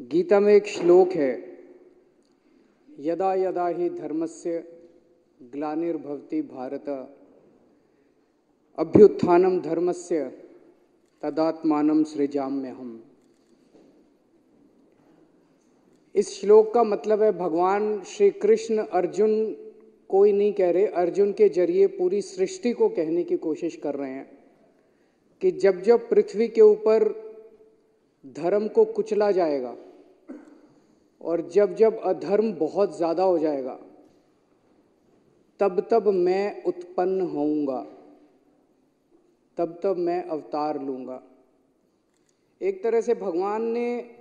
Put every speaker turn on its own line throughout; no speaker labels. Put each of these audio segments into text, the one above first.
गीता में एक श्लोक है, यदा यदा ही धर्मस्य ग्लानिर्भवति भारत। अभ्युत्थानम धर्मस्य तदात्मानम सृजाम्य हम इस श्लोक का मतलब है, भगवान श्री कृष्ण अर्जुन कोई नहीं कह रहे, अर्जुन के ज़रिए पूरी सृष्टि को कहने की कोशिश कर रहे हैं कि जब जब पृथ्वी के ऊपर धर्म को कुचला जाएगा और जब जब अधर्म बहुत ज़्यादा हो जाएगा, तब तब मैं उत्पन्न होऊँगा, तब तब मैं अवतार लूँगा। एक तरह से भगवान ने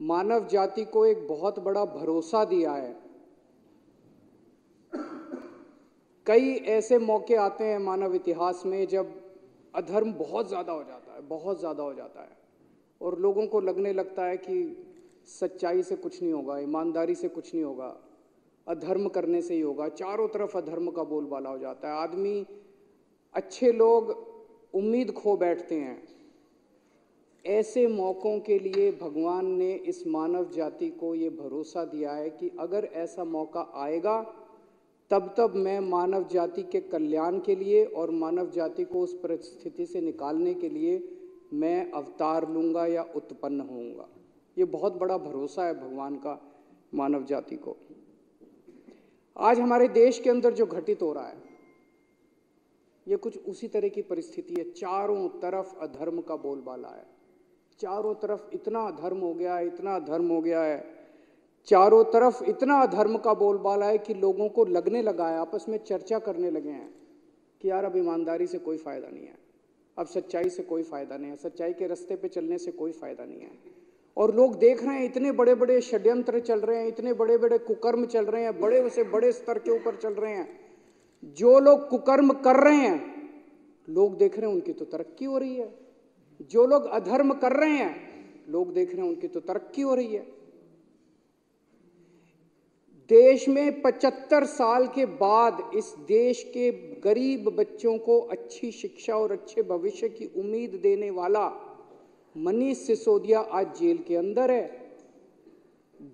मानव जाति को एक बहुत बड़ा भरोसा दिया है। कई ऐसे मौके आते हैं मानव इतिहास में जब अधर्म बहुत ज़्यादा हो जाता है, बहुत ज़्यादा हो जाता है, और लोगों को लगने लगता है कि सच्चाई से कुछ नहीं होगा, ईमानदारी से कुछ नहीं होगा, अधर्म करने से ही होगा। चारों तरफ़ अधर्म का बोलबाला हो जाता है। आदमी, अच्छे लोग उम्मीद खो बैठते हैं। ऐसे मौक़ों के लिए भगवान ने इस मानव जाति को ये भरोसा दिया है कि अगर ऐसा मौका आएगा, तब तब मैं मानव जाति के कल्याण के लिए और मानव जाति को उस परिस्थिति से निकालने के लिए मैं अवतार लूँगा या उत्पन्न होऊँगा। ये बहुत बड़ा भरोसा है भगवान का मानव जाति को। आज हमारे देश के अंदर जो घटित हो रहा है, ये कुछ उसी तरह की परिस्थिति है। चारों तरफ़ अधर्म का बोलबाला है। चारों तरफ़ इतना अधर्म हो गया है, इतना अधर्म हो गया है। चारों तरफ़ इतना अधर्म का बोलबाला है कि लोगों को लगने लगा है, आपस में चर्चा करने लगे हैं कि यार अब ईमानदारी से कोई फ़ायदा नहीं है। अब सच्चाई से कोई फ़ायदा नहीं है। सच्चाई के रास्ते पे चलने से कोई फ़ायदा नहीं है। और लोग देख रहे हैं, इतने बड़े बड़े षड्यंत्र चल रहे हैं, इतने बड़े बड़े कुकर्म चल रहे हैं, बड़े से बड़े स्तर के ऊपर चल रहे हैं। जो लोग कुकर्म कर रहे हैं, लोग देख रहे हैं उनकी तो तरक्की हो रही है। जो लोग अधर्म कर रहे हैं, लोग देख रहे हैं उनकी तो तरक्की हो रही है। देश में 75 साल के बाद इस देश के गरीब बच्चों को अच्छी शिक्षा और अच्छे भविष्य की उम्मीद देने वाला मनीष सिसोदिया आज जेल के अंदर है,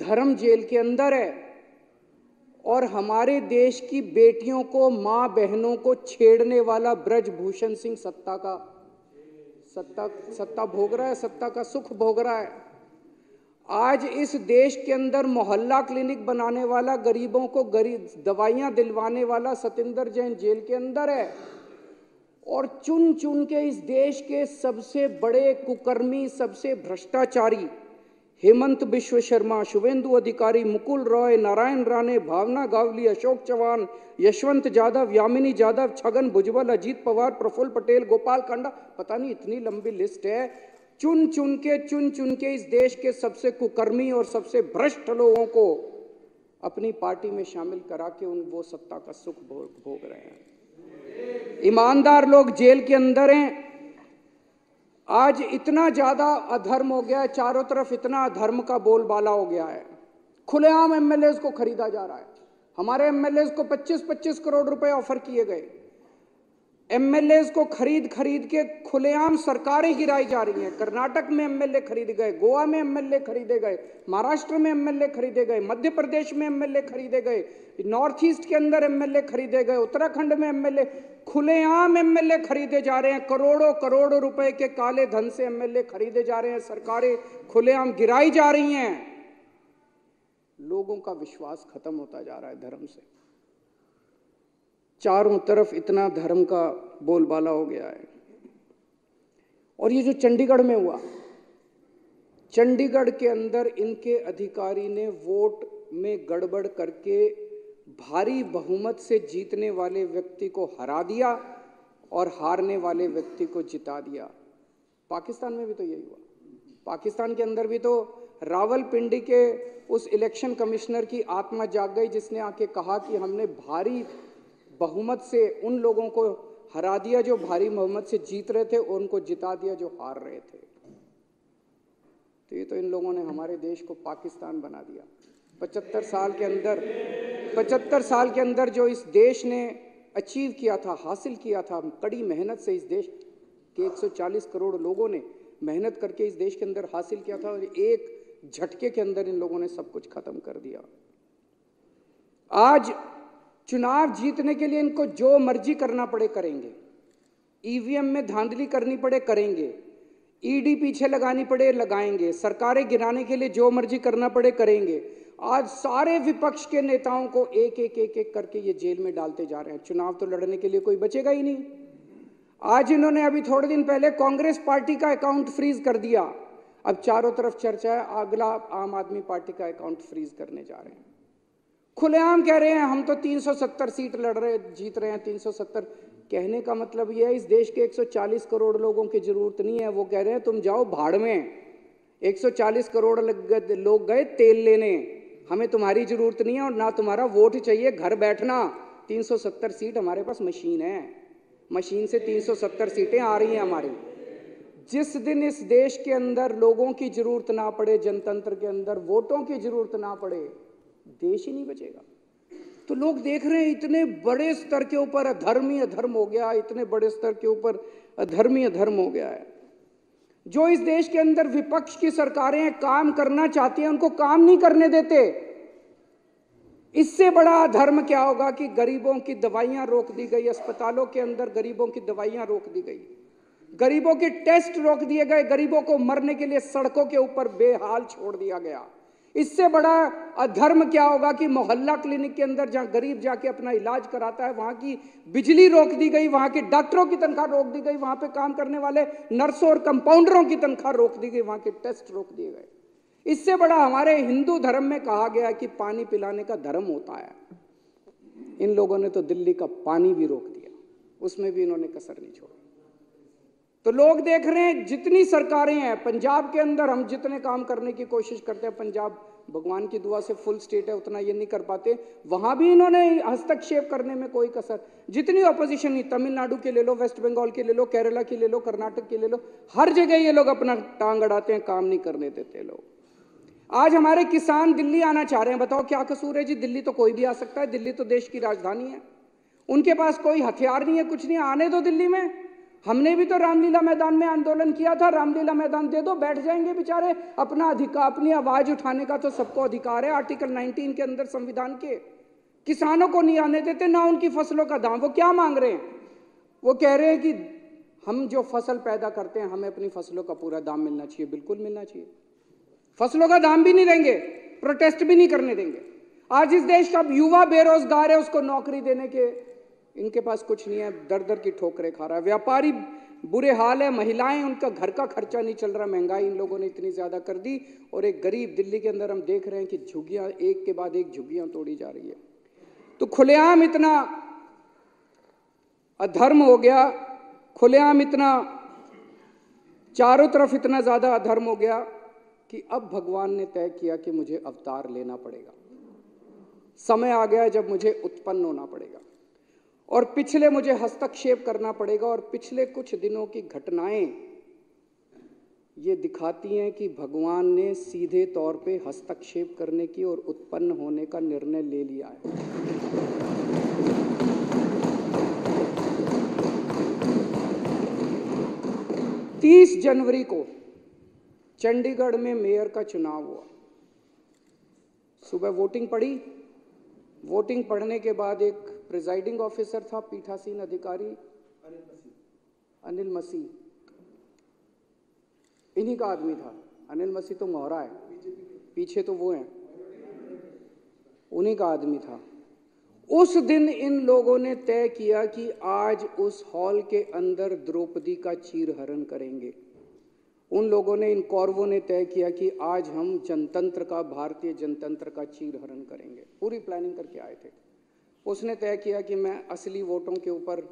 धर्म जेल के अंदर है, और हमारे देश की बेटियों को, माँ बहनों को छेड़ने वाला ब्रजभूषण सिंह सत्ता का, सत्ता सत्ता भोग रहा है, सत्ता का सुख भोग रहा है। आज इस देश के अंदर मोहल्ला क्लिनिक बनाने वाला, गरीबों को गरीब दवाइयाँ दिलवाने वाला सतेंद्र जैन जेल के अंदर है। और चुन चुन के इस देश के सबसे बड़े कुकर्मी, सबसे भ्रष्टाचारी, हेमंत विश्व शर्मा, शुभेंदु अधिकारी, मुकुल रॉय, नारायण राणे, भावना गावली, अशोक चौहान यशवंत यादव यामिनी यादव छगन भुजबल, अजीत पवार, प्रफुल्ल पटेल, गोपाल कांडा, पता नहीं इतनी लंबी लिस्ट है। चुन चुन के, चुन चुन के इस देश के सबसे कुकर्मी और सबसे भ्रष्ट लोगों को अपनी पार्टी में शामिल करा के उन वो सत्ता का सुख भोग रहे हैं। ईमानदार लोग जेल के अंदर हैं। आज इतना ज़्यादा अधर्म हो गया है, चारों तरफ़ इतना अधर्म का बोलबाला हो गया है। खुलेआम एमएलए को खरीदा जा रहा है। हमारे एमएलए को 25-25 करोड़ रुपए ऑफ़र किए गए। एमएलए को खरीद खरीद के खुलेआम सरकारें गिराई जा रही हैं। कर्नाटक में एमएलए खरीदे गए, गोवा में एमएलए खरीदे गए, महाराष्ट्र में एमएलए खरीदे गए, मध्य प्रदेश में एमएलए खरीदे गए, नॉर्थ ईस्ट के अंदर एमएलए खरीदे गए, उत्तराखंड में एमएलए खुलेआम एमएलए खरीदे जा रहे हैं। करोड़ों करोड़ों रुपए के काले धन से एमएलए खरीदे जा रहे हैं। सरकारें खुलेआम गिराई जा रही हैं। लोगों का विश्वास खत्म होता जा रहा है धर्म से। चारों तरफ़ इतना धर्म का बोलबाला हो गया है। और ये जो चंडीगढ़ में हुआ, चंडीगढ़ के अंदर इनके अधिकारी ने वोट में गड़बड़ करके भारी बहुमत से जीतने वाले व्यक्ति को हरा दिया और हारने वाले व्यक्ति को जिता दिया। पाकिस्तान में भी तो यही हुआ। पाकिस्तान के अंदर भी तो रावलपिंडी के उस इलेक्शन कमिश्नर की आत्मा जाग गई, जिसने आके कहा कि हमने भारी बहुमत से उन लोगों को हरा दिया जो भारी बहुमत से जीत रहे थे और उनको जिता दिया जो हार रहे थे। तो ये तो इन लोगों ने हमारे देश को पाकिस्तान बना दिया। पचहत्तर साल के अंदर, पचहत्तर साल के अंदर जो इस देश ने अचीव किया था, हासिल किया था, कड़ी मेहनत से इस देश के 140 करोड़ लोगों ने मेहनत करके इस देश के अंदर हासिल किया था और एक झटके के अंदर इन लोगों ने सब कुछ खत्म कर दिया। आज चुनाव जीतने के लिए इनको जो मर्ज़ी करना पड़े करेंगे। ईवीएम में धांधली करनी पड़े करेंगे। ईडी पीछे लगानी पड़े, लगाएँगे। सरकारें गिराने के लिए जो मर्ज़ी करना पड़े करेंगे। आज सारे विपक्ष के नेताओं को एक एक एक एक करके ये जेल में डालते जा रहे हैं। चुनाव तो लड़ने के लिए कोई बचेगा ही नहीं। आज इन्होंने अभी थोड़े दिन पहले कांग्रेस पार्टी का अकाउंट फ्रीज कर दिया। अब चारों तरफ़ चर्चा है, अगला आम आदमी पार्टी का अकाउंट फ्रीज करने जा रहे हैं। खुलेआम कह रहे हैं, हम तो 370 सीट लड़ रहे, जीत रहे हैं 370 कहने का मतलब यह है, इस देश के 140 करोड़ लोगों की ज़रूरत नहीं है। वो कह रहे हैं, तुम जाओ भाड़ में। 140 करोड़ लोग गए तेल लेने। हमें तुम्हारी ज़रूरत नहीं है और ना तुम्हारा वोट चाहिए, घर बैठना। 370 सीट हमारे पास मशीन है। मशीन से 370 सीटें आ रही हैं हमारी। जिस दिन इस देश के अंदर लोगों की ज़रूरत ना पड़े, जनतंत्र के अंदर वोटों की ज़रूरत ना पड़े देश ही नहीं बचेगा। तो लोग देख रहे हैं, इतने बड़े स्तर के ऊपर अधर्मी अधर्म हो गया, इतने बड़े स्तर के ऊपर अधर्मी अधर्म हो गया है। जो इस देश के अंदर विपक्ष की सरकारें काम करना चाहती हैं, उनको काम नहीं करने देते। इससे बड़ा धर्म क्या होगा कि गरीबों की दवाइयाँ रोक दी गई, अस्पतालों के अंदर गरीबों की दवाइयाँ रोक दी गई। गरीबों के टेस्ट रोक दिए गए, गरीबों को मरने के लिए सड़कों के ऊपर बेहाल छोड़ दिया गया। इससे बड़ा अधर्म क्या होगा कि मोहल्ला क्लिनिक के अंदर जहाँ गरीब जाके अपना इलाज कराता है, वहाँ की बिजली रोक दी गई, वहाँ के डॉक्टरों की तनख्वाह रोक दी गई, वहाँ पे काम करने वाले नर्सों और कंपाउंडरों की तनख्वाह रोक दी गई, वहाँ के टेस्ट रोक दिए गए। इससे बड़ा हमारे हिंदू धर्म में कहा गया कि पानी पिलाने का धर्म होता है। इन लोगों ने तो दिल्ली का पानी भी रोक दिया, उसमें भी इन्होंने कसर नहीं छोड़ी। तो लोग देख रहे हैं, जितनी सरकारें हैं, पंजाब के अंदर हम जितने काम करने की कोशिश करते हैं, पंजाब भगवान की दुआ से फुल स्टेट है, उतना ये नहीं कर पाते। वहाँ भी इन्होंने हस्तक्षेप करने में कोई कसर। जितनी ऑपोजिशन नहीं, तमिलनाडु के ले लो वेस्ट बंगाल के ले लो केरला की ले लो कर्नाटक के ले लो, हर जगह ये लोग अपना टांग अड़ाते हैं, काम नहीं करने देते लोग। आज हमारे किसान दिल्ली आना चाह रहे हैं, बताओ क्या कसूर है जी? दिल्ली तो कोई भी आ सकता है, दिल्ली तो देश की राजधानी है। उनके पास कोई हथियार नहीं है, कुछ नहीं आने दो दिल्ली में। हमने भी तो रामलीला मैदान में आंदोलन किया था। रामलीला मैदान दे दो, बैठ जाएँगे बेचारे। अपना अधिकार अपनी आवाज़ उठाने का तो सबको अधिकार है। आर्टिकल 19 के अंदर संविधान के। किसानों को नहीं आने देते, ना उनकी फ़सलों का दाम। वो क्या मांग रहे हैं? वो कह रहे हैं कि हम जो फ़सल पैदा करते हैं, हमें अपनी फ़सलों का पूरा दाम मिलना चाहिए। बिल्कुल मिलना चाहिए। फ़सलों का दाम भी नहीं देंगे, प्रोटेस्ट भी नहीं करने देंगे। आज इस देश का युवा बेरोजगार है, उसको नौकरी देने के इनके पास कुछ नहीं है दर दर की ठोकरें खा रहा है। व्यापारी बुरे हाल है, महिलाएँ, उनका घर का खर्चा नहीं चल रहा, महँगाई इन लोगों ने इतनी ज़्यादा कर दी और एक गरीब दिल्ली के अंदर हम देख रहे हैं कि झुग्गियाँ, एक के बाद एक झुग्गियाँ तोड़ी जा रही है। तो खुलेआम इतना अधर्म हो गया, खुलेआम इतना चारों तरफ़ इतना ज़्यादा अधर्म हो गया कि अब भगवान ने तय किया कि मुझे अवतार लेना पड़ेगा। समय आ गया जब मुझे उत्पन्न होना पड़ेगा। और पिछले मुझे हस्तक्षेप करना पड़ेगा और पिछले कुछ दिनों की घटनाएँ ये दिखाती हैं कि भगवान ने सीधे तौर पे हस्तक्षेप करने की और उत्पन्न होने का निर्णय ले लिया है। तीस जनवरी को चंडीगढ़ में मेयर का चुनाव हुआ। सुबह वोटिंग पड़ी। वोटिंग पढ़ने के बाद एक प्रिजाइडिंग ऑफिसर था, पीठासीन अधिकारी। अनिल मसीह। इन्हीं का आदमी था। अनिल मसीह तो मोहरा है। पीछे तो वो हैं। उन्हीं का आदमी था। उस दिन इन लोगों ने तय किया कि आज उस हॉल के अंदर द्रौपदी का चीर हरण करेंगे। उन लोगों ने, इन कौरवों ने तय किया कि आज हम जनतंत्र का, भारतीय जनतंत्र का चीर हरण करेंगे। पूरी प्लानिंग करके आए थे। उसने तय किया कि मैं असली वोटों के ऊपर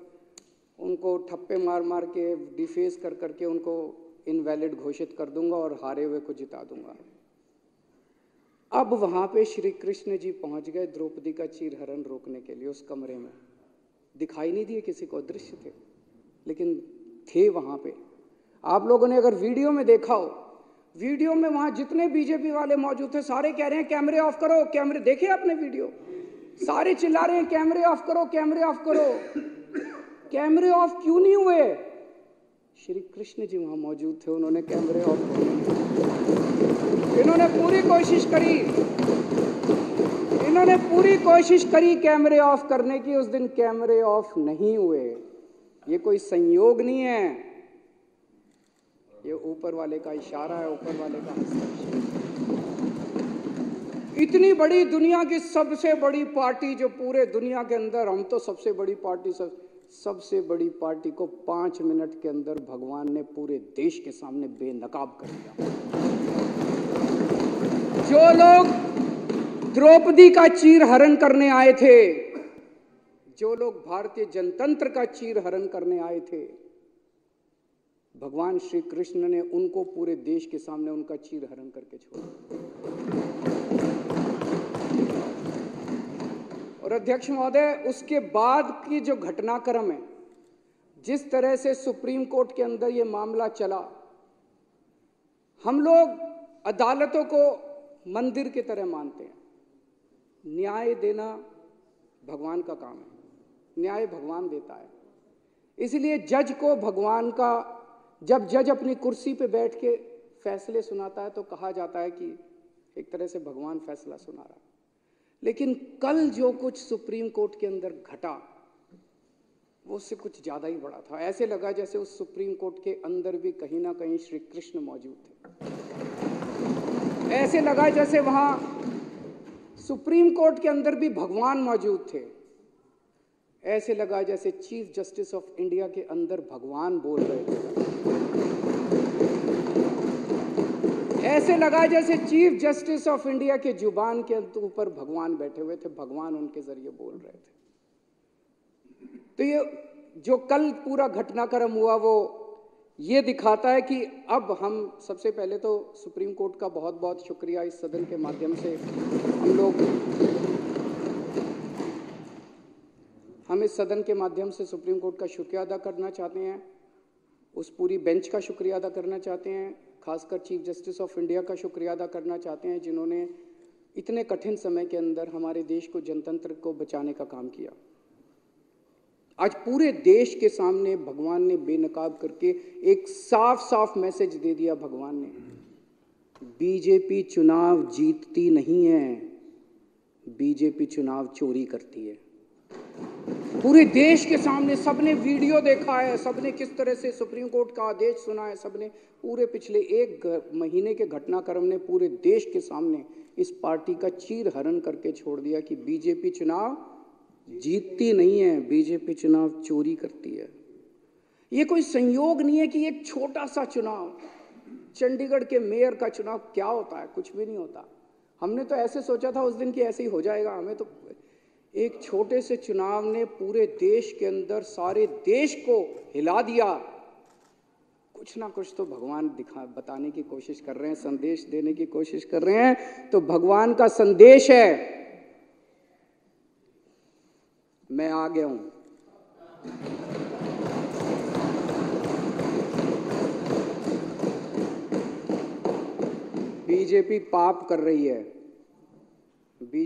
उनको ठप्पे मार मार के, डिफेस कर करके उनको इनवैलिड घोषित कर दूँगा और हारे हुए को जिता दूँगा। अब वहाँ पे श्री कृष्ण जी पहुँच गए द्रौपदी का चीर हरण रोकने के लिए उस कमरे में। दिखाई नहीं दिए किसी को, दृश्य थे, लेकिन थे वहाँ पे। आप लोगों ने अगर वीडियो में देखा हो, वीडियो में वहाँ जितने बीजेपी वाले मौजूद थे, सारे कह रहे हैं, कैमरे ऑफ़ करो, कैमरे, देखे आपने वीडियो? सारे चिल्ला रहे हैं, कैमरे ऑफ़ करो, कैमरे ऑफ़ करो। कैमरे ऑफ़ क्यों नहीं हुए? श्री कृष्ण जी वहाँ मौजूद थे, उन्होंने कैमरे ऑफ़ इन्होंने पूरी कोशिश करी। इन्होंने पूरी कोशिश करी कैमरे ऑफ़ करने की, उस दिन कैमरे ऑफ़ नहीं हुए। ये कोई संयोग नहीं है। ये ऊपर वाले का इशारा है, ऊपर वाले का इतनी बड़ी दुनिया की सबसे बड़ी पार्टी जो पूरे दुनिया के अंदर, हम तो सबसे बड़ी पार्टी, सब, सबसे बड़ी पार्टी को पाँच मिनट के अंदर भगवान ने पूरे देश के सामने बेनकाब कर दिया। जो लोग द्रौपदी का चीर हरण करने आए थे, जो लोग भारतीय जनतंत्र का चीर हरण करने आए थे, भगवान श्री कृष्ण ने उनको पूरे देश के सामने उनका चीर हरण करके छोड़ा और अध्यक्ष महोदय, उसके बाद की जो घटनाक्रम है, जिस तरह से सुप्रीम कोर्ट के अंदर ये मामला चला, हम लोग अदालतों को मंदिर की तरह मानते हैं। न्याय देना भगवान का काम है। न्याय भगवान देता है। इसलिए जज को भगवान का, जब जज अपनी कुर्सी पे बैठ के फैसले सुनाता है तो कहा जाता है कि एक तरह से भगवान फैसला सुना रहा है। लेकिन कल जो कुछ सुप्रीम कोर्ट के अंदर घटा, वो उससे कुछ ज़्यादा ही बड़ा था। ऐसे लगा जैसे उस सुप्रीम कोर्ट के अंदर भी कहीं ना कहीं श्री कृष्ण मौजूद थे। ऐसे लगा जैसे वहाँ सुप्रीम कोर्ट के अंदर भी भगवान मौजूद थे। ऐसे लगा जैसे चीफ जस्टिस ऑफ़ इंडिया के अंदर भगवान बोल रहे थे। ऐसे लगा जैसे चीफ जस्टिस ऑफ़ इंडिया के ज़ुबान के ऊपर भगवान बैठे हुए थे, भगवान उनके ज़रिए बोल रहे थे। तो ये जो कल पूरा घटनाक्रम हुआ, वो ये दिखाता है कि अब हम सबसे पहले तो सुप्रीम कोर्ट का बहुत बहुत शुक्रिया इस सदन के माध्यम से। हम लोग हम इस सदन के माध्यम से सुप्रीम कोर्ट का शुक्रिया अदा करना चाहते हैं। उस पूरी बेंच का शुक्रिया अदा करना चाहते हैं। खासकर चीफ जस्टिस ऑफ़ इंडिया का शुक्रिया अदा करना चाहते हैं जिन्होंने इतने कठिन समय के अंदर हमारे देश को जनतंत्र को बचाने का काम किया। आज पूरे देश के सामने भगवान ने बेनकाब करके एक साफ़ साफ़ मैसेज दे दिया भगवान ने। बीजेपी चुनाव जीतती नहीं है, बीजेपी चुनाव चोरी करती है। पूरे देश के सामने सबने वीडियो देखा है, सबने किस तरह से सुप्रीम कोर्ट का आदेश सुना है, सबने पूरे पिछले एक महीने के घटनाक्रम ने पूरे देश के सामने इस पार्टी का चीर हरण करके छोड़ दिया कि बीजेपी चुनाव जीतती नहीं है, बीजेपी चुनाव चोरी करती है। ये कोई संयोग नहीं है कि एक छोटा सा चुनाव, चंडीगढ़ के मेयर का चुनाव क्या होता है, कुछ भी नहीं होता। हमने तो ऐसे सोचा था उस दिन कि ऐसे ही हो जाएगा, हमें तो एक छोटे से चुनाव ने पूरे देश के अंदर सारे देश को हिला दिया। कुछ ना कुछ तो भगवान दिखा, बताने की कोशिश कर रहे हैं, संदेश देने की कोशिश कर रहे हैं तो भगवान का संदेश है। मैं आ गया हूँ। बीजेपी पाप कर रही है। बीजेपी